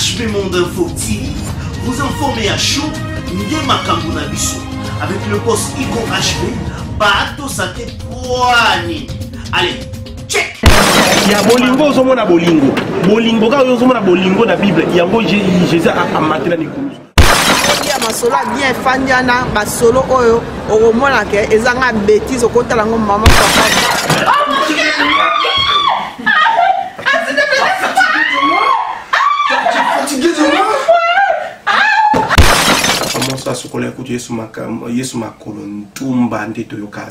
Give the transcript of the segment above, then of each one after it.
HP Monde Info TV, vous informez à chaud nde makambo na biso avec le boss Ico HP baatosa te pwani allez check ya bolingo ozomona bolingo bolingo kaka ozomona bolingo na bible yango jésus amatela mikolo masolo ya bien efandi wana basolo oyo okomona ke ezanga betise okotala yango mama asukola kutu yesu makolo ntumba nde toyoka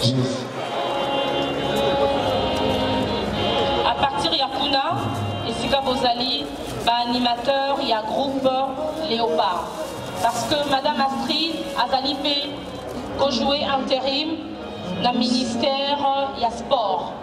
Jesus. A partir ya kuna esika bozali ba animateur ya groupe Léopard parce que madame Astrid azali mpe ko jouer intérim na ministère ya sport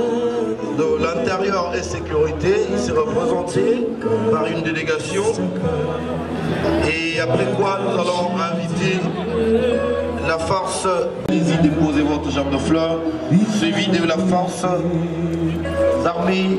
euh, de l'Intérieur et Sécurité. Il s'est représenté par une délégation. Et après quoi, nous allons inviter la force. Allez-y, votre jambe de fleurs, suivi de la force d'armée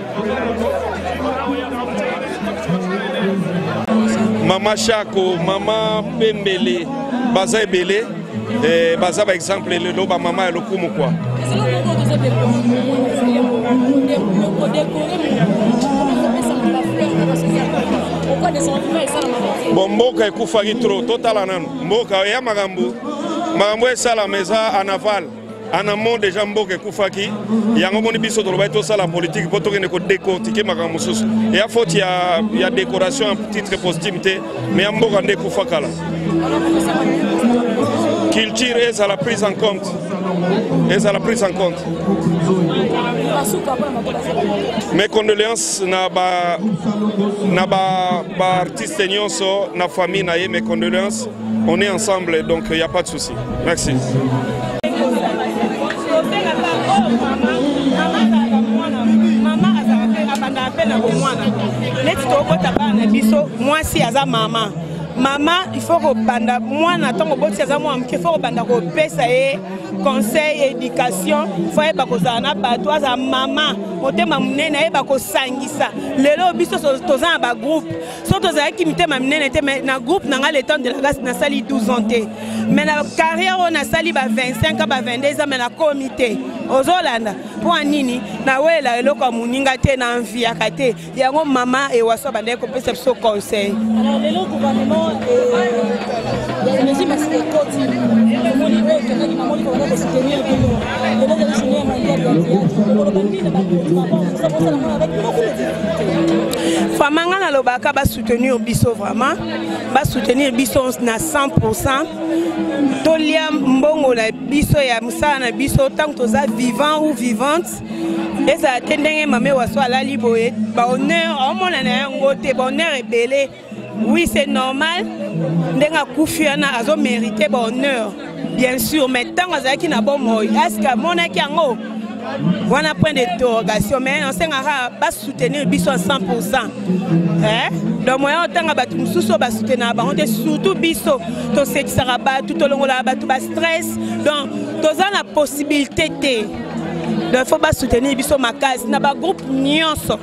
mama shako mama pembele baza ebele eh, baza baexemple lelo bamama ya lokumu kua bon mboka ekufaki trop totala nanu mboka eya makambo makambo esalama eza anaval en amont déjà mboka ekufaki yango omoni biso tolobaki tosala politike mpo tokende kodecortike makambo mosusu eya faute ya, ya décoration ya titre postime te mais ya mboka nde ekufa kala culture ezala prise en compte ezala prise en compte mes condoléances na ba na ba, ba artiste nyonso na famille na ye mes condoléances On est ensemble, donc il euh, n'y a pas de souci. Merci. neti tokota bana na biso mwasi aza mama mama ifo kobanda mwana ntango oboti aza mwana moke ifo kobanda kopesa ye conseil éducation fo ayeba kozala na bato aza mama motema monene ayeba kosangisa lelo biso toza na bagroupe so tozalaki mitema minene te mais na groupe na ngai le temps de la grâce nasali 12 ans te mais na carrière oyo nasali ba 25 a ba 22 ans mais nakomi te ozolanda mpo ya nini nawelela eloko ya moninga te na enviaka te yango mama ewaso abandaki kopesa biso conseil Thank you. Vraiment, nga nalobaka ba soutenir biso vraiment, ba soutenir biso na 100%. Tolia mbongo na biso ya musala na biso tant que toza vivant ou vivante. Eza te ndenge mame waso alali boye, ba honneur, omona na yango te, ba honneur ebele. Oui, c'est normal. Ndenge akufi wana azo mériter ba honneur. Bien sûr, mais ntango azalaki na bomoi, est-ce que amonaki yango? Wana point d'interrogation, mais nasengaka ba soutenir biso à 100%. Eh? donc moya otanga bato mosusu oyo basutenaka bango te surtout biso tosekisaka bato tolongolaka bato bastress donc toza na possibilité te donc il faut basoutenir biso makasi na bagroupe nyonso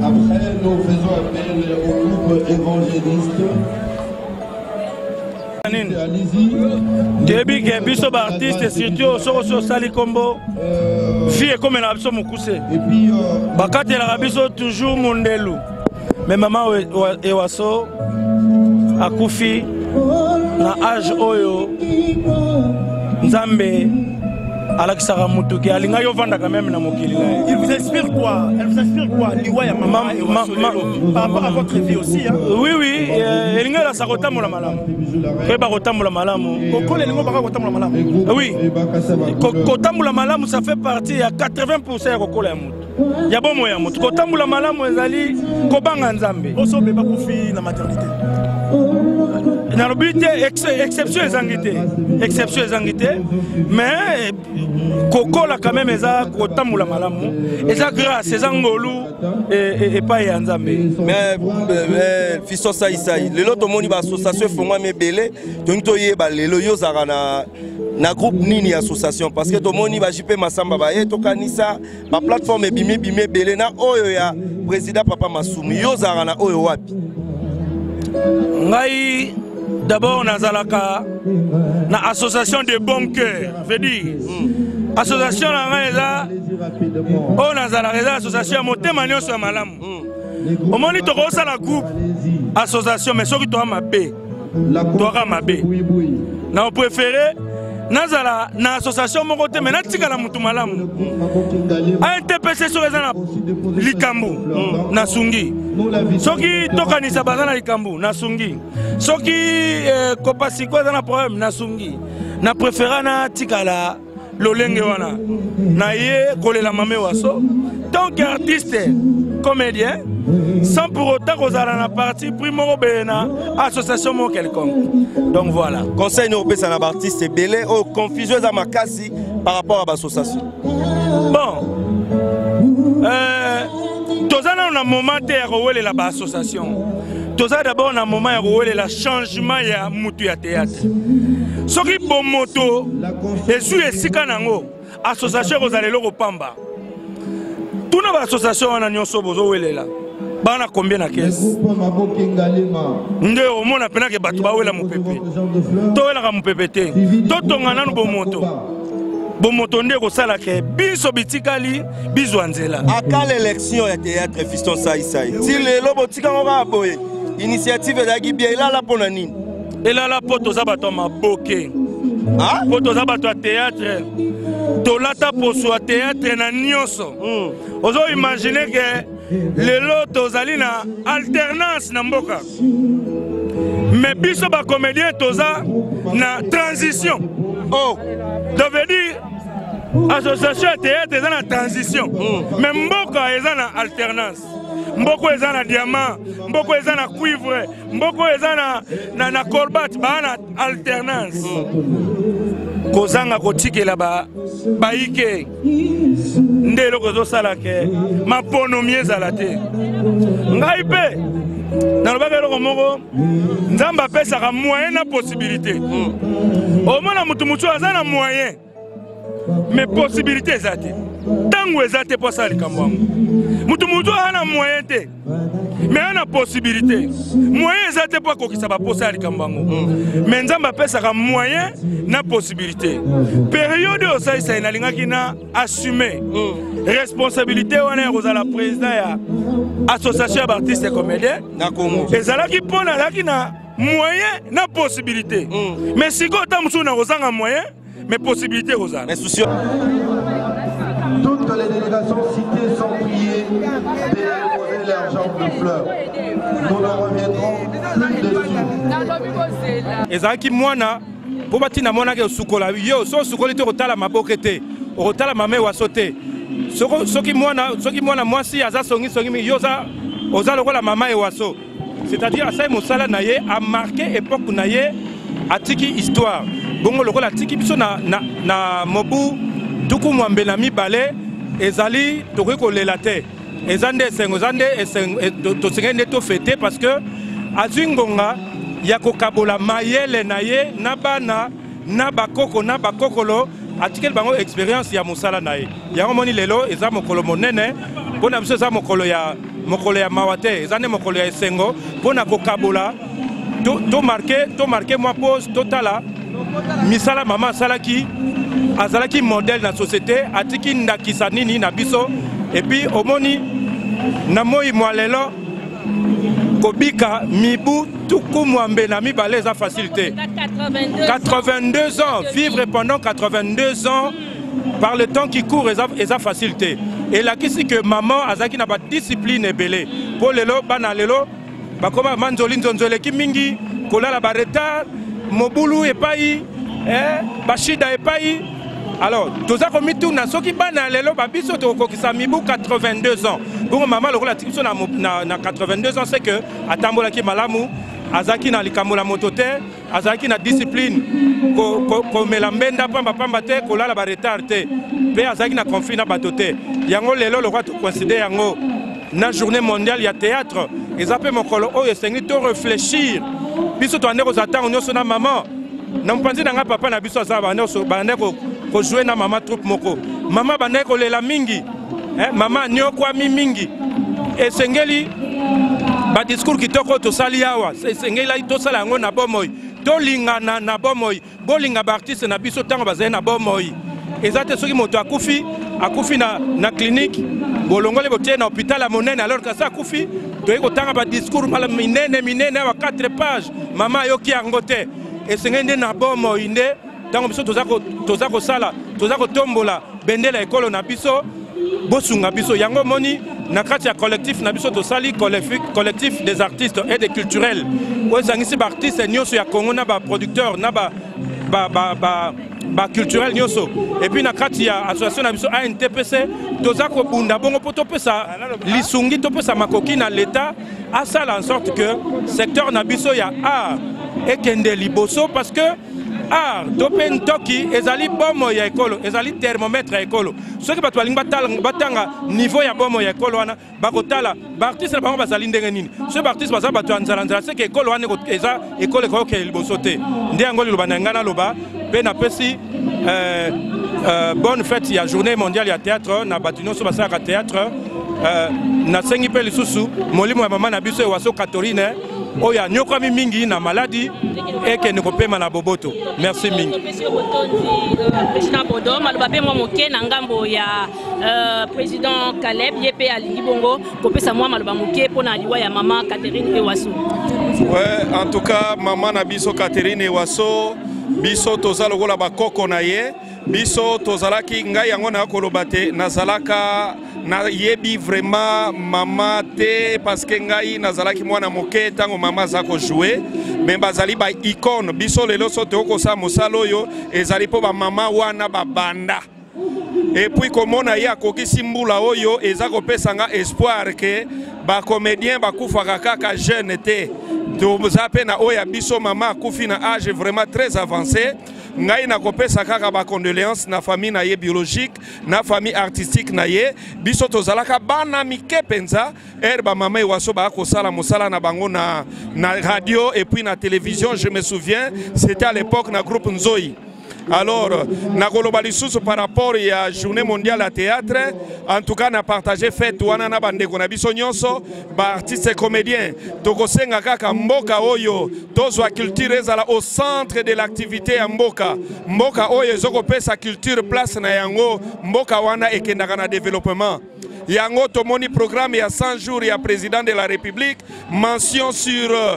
Après, nous faisons appel au groupe évangéliste. nini toyebi ke biso baartiste surtout soko osi osali nkombo fille ekomelaka biso mokuse bakatelaka biso toujours mondelu me mama ewaso akufi na age oyo nzambe alakisaka motu ke alingaki ovandaka meme na mokili na ye il vous inspire quoi elle vous inspire quoi liwa ya mama ma, ma, par rapport à votre vie aussi hein? oui oui euh, elingi elasa kotambola malamu koyeba kotambola malamu kokola elingi obaka kotambola malamu oui kotambola malamu ça fait partie ya 80 pourcent ya kokola ya motu ya bomoi ya moto kotambola malamu ezali kobanga nzambe osobe bakufi na maternité nalobi te exception ezangi te exception ezangi te mais kokola quand même eza kotambola malamu eza grâce eza ngolu e, e, epai ya nzambe mais euh, fiso saisai lelo tomoni baassociation efongwami ebele tolingi toyeba lelo yo ozalaka na na groupe nini ya association parce que tomoni bajipe masamba baye tokanisa ba plateforme ebimi bimi ebele na oyo ya président papa masumu yo ozalaka na oyo wapi ngai d'abord nazalaka na association de bon cœur veut dire mm. association na ngai eza oyo nazalaka eza association ya motema nyonso ya malamu mm. omoni tokosala groupe association mais soki toya mabe toaka mabe na préféré nazala na association moko te me natikala motu malamu antpc soki eza na likambo nasungi soki tokanisa baza na likambo nasungi soki eh, kopasiko eza na problème nasungi na préféra natikala lolenge wana na ye kolela mame waso tant que artiste comédien sans pour autant kozala na parti pris moko beye na association moko quelconque donc voilà conseil nini opesa na baartiste ebele oyo confusion eza makasi par rapport ya baassociation bon euh, toza nano na moment te ya kowelela baassociation toza d'abord na moment ya kowelela changement ya mutu ya théâtre soki bomoto ezwi esika na yango association ekozala eloko pamba tuna baassociation wana nyonso bozowelela bana combien na kesi nde omona mpena ke bato bawela mopepe towelaka mopepe te totonga nanu bomoto bomoto nde ekosala ke biso bitikali bizwa nzela akala election ya théâtre fiston saisai ti lelo botika ngo kaka boye initiative ezalaki bia elala mpo na nini elala mpo toza bato ya maboke mpo toza bato ya théâtre tolata poso ya théâtre na nyonso hmm. ozo imagine ke lelo tozali na alternance na mboka mais biso bacomédien toza na transition oh. ça veut dire association ya théâtre eza na transition hmm. mais mboka eza na alternance mboko eza na diamant mboko eza na cuivre mboko eza na, na, na colbat baa na alternance hmm. kozanga kotikela bayike ba nde eloko ezosala ke maponomi ezala te ngai mpe nalobaka eloko moko nzambe apesaka moyen na possibilité hmm. omona moto mosusu aza na moyen mais possibilité eza te ntango eza te mpo asala likambo yango moto mosusu aza na moyen te me ya na possibilité moyen eza te mpo akokisa baposa ya likambo yango mm. me nzambe apesaka moyen na possibilité mm. periode oyo osalisa ye nalingaki na assume mm. responsabilité wana ya kozala président ya association ya baartiste comédien ezalaki mpo nalaki na moyen na possibilité mais sikoyo ntango mosusu nakozanga moyen mais possibilité ekozala mais souci toutes les délégations citées sont priées de déposer leur genre de fleurs nous ne reviendrons plus dessus ezalaki mwana mpo batina mwanaki osukola yo so osukoli te okotala maboke te okotala mama ewaso te soki mwana mwasi aza songisongi yo oza lokola mama ewaso c'est-à-dire asali mosala na ye amarke epoque na ye atiki histoire bongo lokola atiki biso na, na, na mobu tuku mwambe na mibale ezali tokoki kolela te eza nde esengo eza nde eh, tosengeli nde tofete parce que azwi ngonga ya kokabola mayele na ye na bana na bakoko na bakokolo atikeli bango experience ya mosala na ye yango moni lelo eza mokolo monene mpo na biso eza mokolo ya mokolo ya mawa te eza nde mokolo ya esengo mpo na kokabola tomarke to to mwa pose totala misala mama asalaki azalaki modele na société atiki ndakisa nini na biso epuis omoni na moi mwa lelo kobika mibu tuku mwambe na mibale eza facile te 82 ans vivre pendant 82 ans par le temps qui court eza, eza facile te elakisi que maman azalaki na badiscipline ebele mpo lelo bana lelo bakoma manzoli nzonzo eleki mingi kolala baretard mobulu epai eh, bashida epai alors toza komituna soki bana ya lelo babiso tokokokisa mibu 82 ans bongo mama lokola atiki biso na, na, na 82 ans c'est que atambolaki malamu azalaki na likambo na moto te azalaki na discipline komela ko, ko mbenda pambapamba te kolala baretard te mpe azalaki na conflit na bato te yango lelo lokola toconsidere yango na journée mondiale ya théâtre eza mpe mokolo oyo esengeli to réfléchir biso toande kozala ntango nyonso na mama na mopanzi na ngai papa na biso aza bandaki kojoue na mama troupe moko mama bandaki kolela mingi eh, mama aniokwami mingi esengeli badiscours kitoko tosali awa esengelaki tosala yango na bomoi tolingana na bomoi bolinga baartiste na biso ntango bazali na bomoi eza te soki moto akufi akufi na, na klinike bolongoli botie na hôpital ya monene alors kasi akufi toyei kotanga badiscours minene minene awa 4 page mama ayoki yango te esengeli nde na bomoi nde ntango biso toza kosala toza kotombola bendela ekolo na biso bosunga biso yango omoni na kati ya collectif na biso tosali collectif des artistes et des culturels oyo ezangisi baartiste nyonso ya congo na baproducteur na ba, ba, ba, ba baculturel nyonso epuis na kati ya association na biso antpc toza kobunda bongo mpo topesa lisungi topesa makoki na leta asala en sorte que secteur na biso ya art ekende liboso parce que art to mpe ntoki ezali bomoi ya ekolo ezali thermomètre ya ekolo soki bato balingi batanga niveau ya bomo ya ekolo wana bakotala baartiste na bango bazali ndenge nini soki baartiste baza bato ya nzalanzala seke ekolo wana eza ekolo ekoki kokende liboso te nde yango liloba na ngai naloba mpe napesi euh, euh, bonne fête ya journée mondiale ya théâtre na bato nyonso basalaka théâtre euh, nasengi mpe lisusu molimo ya mama na biso ewaso catherine oyo anyokwami mingi na maladi ekende kopema na boboto merci mingi euh, bodo maloba mpe mwa moke na ngambo ya euh, président caleb ye mpe alingi bongo kopesa mwa maloba moke mpo na liwa ya mama catherine ewaso ouais, en tout cas mama na biso catherine ewaso biso toza lokola bakoko na ye biso tozalaki ngai yango na koloba te nazalaka nayebi vraiment mama te parce que ngai nazalaki mwana moke ntango mama aza kojoue me bazali ba icone biso lelo so tokosala mosala oyo ezali mpo bamama wana babanda epuis komona ye akokisi mbula oyo eza kopesa nga espoir ke bacomédien bakufaka kaka jeune te toza mpe na oyo ya biso mama akufi na age vraiment très avancé ngai nakopesa kaka bacondoléance na famille na ye biologique na famille artistique na ye biso tozalaka bana mike mpenza ere bamama ewaso baya kosala mosala na bango na, na radio epuis na télévision je me souviens c'était à l'époque na groupe nzoi alors nakoloba lisusu par rapport ya journée mondiale ya théâtre en tout cas na partage fete wana na bandeko na biso nyonso baartiste comédien tokosenga kaka mboka oyo tozwa culture ezala au centre de l'activité ya mboka mboka oyo ezokopesa culture place na yango mboka wana ekendaka na développement yango tomoni programme ya 100 jours ya président de la république mention sur euh,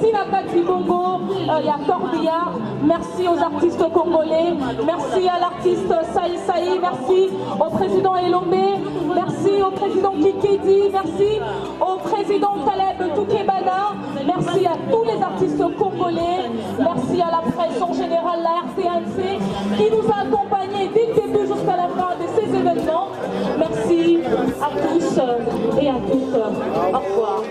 Tina Bongo, euh, il y a Merci aux artistes congolais. Merci à l'artiste Saï Saï. Merci au président Elomé. Merci au président Kikedi. Merci au président Taleb Toukebana. Merci à tous les artistes congolais. Merci à la presse en général, la RCNC, qui nous a accompagnés dès le début jusqu'à la fin de ces événements. Merci à tous euh, et à toutes. Euh, au revoir.